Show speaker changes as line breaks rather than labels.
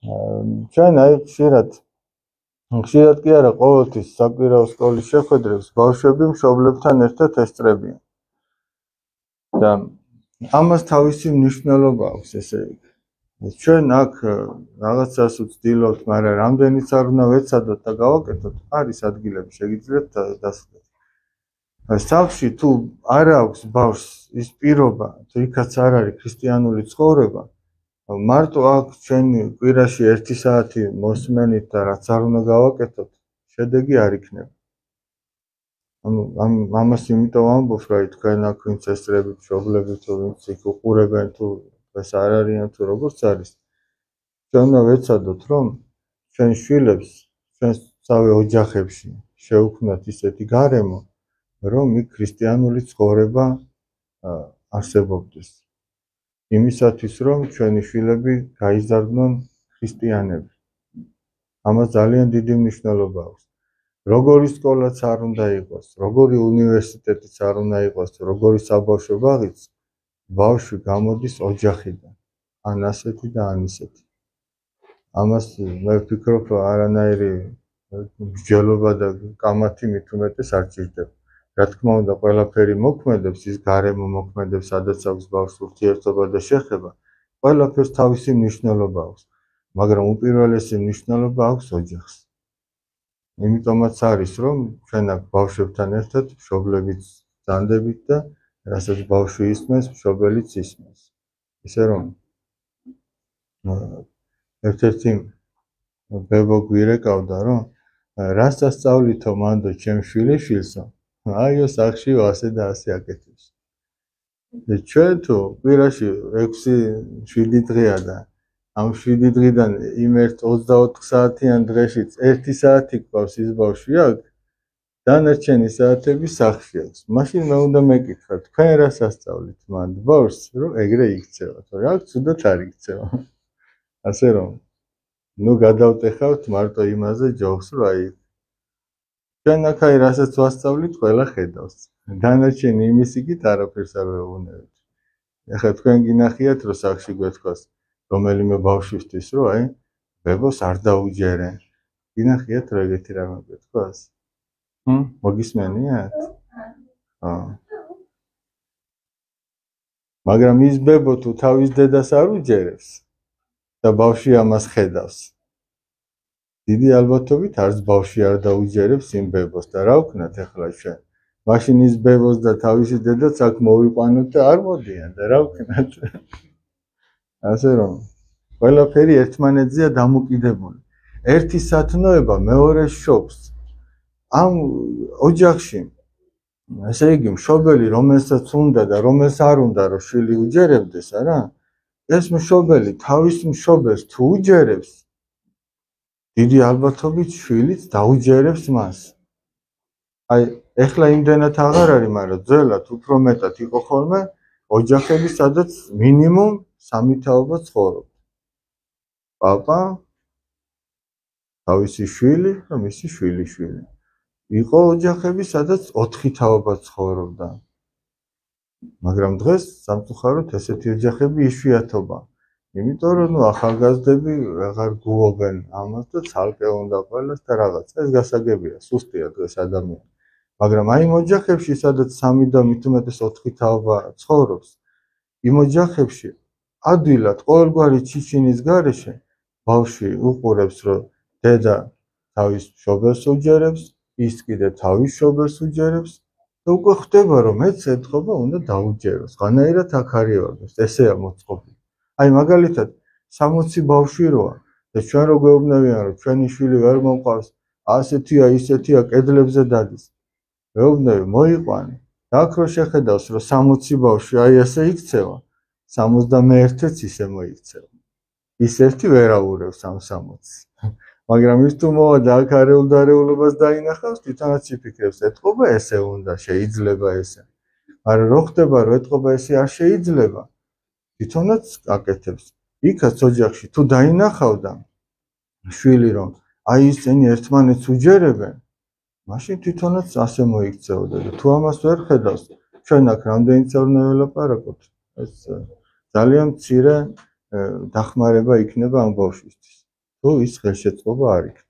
ჩვენ აი ხშირად ხშირად კი არა ყოველთვის საკვირაო სკოლის შეხვედრებს ბავშვები მშობლებთან ერთად ესწრებიან. და ამას თავისი მნიშვნელობა აქვს ესე იგი. ჩვენ აქ რაღაცას ვცდილობთ მაგრამ რამდენიც არ უნდა ვეცადოთ და გავაკეთოთ არის ადგილები შეგიძლიათ დასწრეთ სახლში თუ არ აქვს ბავშვს ის პირობა თუ იქაც არ არის ქრისტიანული ცხოვრება მარტო აქ ჩვენ კვირაში 1 საათი მოსმენით და რაც არ უნდა გავაკეთოთ, შედეგი არ იქნება. ანუ ამ ამას იმიტომ ამბობ, რომ თქვენ აქ ვინც ესწრებით, მშობლები თუ ვინც იქ უყურებენ თუ ეს არ არიან თუ როგორც არის. ჩვენ უნდა ვეცადოთ, რომ ჩვენ შვილებს, ჩვენ სავე ოჯახებში შეუქმნათ ისეთი გარემო, რომ იქ ქრისტიანული ცხოვრება არსებობდეს. იმისათვის რომ ჩვენი შვილები გაიზარდონ ქრისტიანები. ამას ძალიან დიდი მნიშვნელობა აქვს. როგორი სკოლაც არ უნდა იყოს, როგორი უნივერსიტეტიც არ უნდა იყოს, როგორი საბავშვო ბაღიც, ბავშვი გამოდის ოჯახიდან. ან ასეთი და ან ისეთი. ამას მე ვფიქრობ, არანაირი მსჯელობა და კამათი მით უმეტეს არ ჭირდება. რა თქმა უნდა ყველაფერი მოქმედებს ის გარემო მოქმედებს სადაც აქვს ბავშვს ურთიერთობა და შეხება ყველაფერს თავისი მნიშვნელობა აქვს მაგრამ უპირველესი მნიშვნელობა აქვს ოჯახს. იმიტომაც არის რომ ჩვენ აქ ბავშვებთან ერთად მშობლებიც ძანდებით და რასაც ბავშვი ისმენს მშობელიც ისმენს. ისე რომ ერთ-ერთი ბებო გვირეკავდა რომ რას ასწავლითო მანდო ჩემ შვილიშვილსო აიო სახში ასე და ასე აკეთებს. და ჩვენ თუ კვირაში 6-7 დღეა და ამ 7 დღიდან იმ 24 საათიან დღეშიც 1 საათი გვყავს ის ბავშვი აქ დანარჩენი საათები სახში აქვს. მაშინ მე უნდა მეკითხა, თქვენ რას ასწავლით მან ბავშვს, რომ ეგრე იქცევა, თორე აქ თუდად არ იქცევა. ასე რომ ნუ გადავტეხავთ მარტო იმაზე ჯოხს, რომ აი ჩვენ აქაი რასაც ვასწავლით, ყველა ხედავს. დანარჩენი იმის იქით არაფერს არ ვეუბნებით. ეხლა თქვენ გინახიათ, რომ სახში გვეთქვას რომელიმე ბავშვისთვის, რომ აი ბებოს არ დაუჯერენ. გინახიათ, რომ ეგეთი რამე გვეთქვას? ჰმ, მოგისმენიათ? აა. მაგრამ ის ბებო თუ თავის დედას არ უჯერებს და ბავშვი ამას ხედავს, დიდი ალბათობით არც ბავშვი არ დაუჯერებს იმ ბებოს და რა ვქნათ ახლა ჩვენ მაშინ ის ბებოს და თავისი დედაც აქ მოვიყვანოთ და არ მოდიან და რა ვქნათ ასე რომ ყველაფერი ერთმანეთზეა დამოკიდებული. ერთი სათნოება მეორეს შობს. ამ ოჯახში ასე იგი მშობელი რომელსაც უნდა და რომელს არ უნდა რომ შვილი უჯერებდეს არა? ეს მშობელი თავის მშობელს თუ უჯერებს დიდი ალბათობით შვილიც დაუჯერებს მას. აი, ეხლა იმდენად აღარ არის, მაგრამ ძველად უფრო მეტად იყო ხოლმე ოჯახები, სადაც მინიმუმ სამი თაობა ცხოვრობდა. პაპა, თავისი შვილი და მისი შვილიშვილი. იყო ოჯახები, სადაც ოთხი თაობა ცხოვრობდა. მაგრამ დღეს სამწუხაროდ ესეთი ოჯახები იშვიათობაა. იმიტომ რომ ნუ ახალგაზრდები აღარ გულობენ ამას და ცალკე უნდა ყველას და რაღაც. ეს გასაგებია სუსტია დღეს ადამიანი მაგრამ აი მოჯახებში სადაც სამი და მithumetes 4 თაობა ცხოვრობს იმ ოჯახებში ადვილად ყოველგვარი ჩიჩინის გარეშე ბავშვი უყურებს რომ დედა თავის შობელს უჯერებს ის კიდე თავის შობელს უჯერებს და უკვე ხდება რომ მეც ეთქობა უნდა დაუჯეროს განაირად აქ არიევარ ესეა მოწყობილი აი მაგალითად 60 ბავშვი როა და ჩვენ რო გვეუბნებიან რომ ჩვენი შვილი ვერ მომყავს ასეთია ისეთია კედლებზე დადის. მეუბნები მოიყვანე. და აქ რო შეხედავს რომ 60 ბავშვი აი ასე იქცევა 71-იც ისე მოიქცევა. ის ერთი ვერაურებს ამ 60 მაგრამ ის თუ მოვა და აქ არეულ დარეულობას დაინახავს თვითონაც იფიქრებს ეთყობა ესე უნდა შეიძლება ესე. მაგრამ რო ხდება რომ ეთყობა ესე არ შეიძლება თვითონაც აკეთებს. იქაც ოჯახში თუ დაინახავდა შვილი რომ აი ისინი ერთმანეთს უჯერებენ, მაშინ თვითონაც ასე მოიქცეოდა და თუ ამას ვერ ხედავს, ჩვენ აქ რამდენიც არ უნდა ველაპარაკოთ, ეს ძალიან მცირე დახმარება იქნება ამ ბავშვისთვის. თუ ის ხელშეწყობა არ იქნება.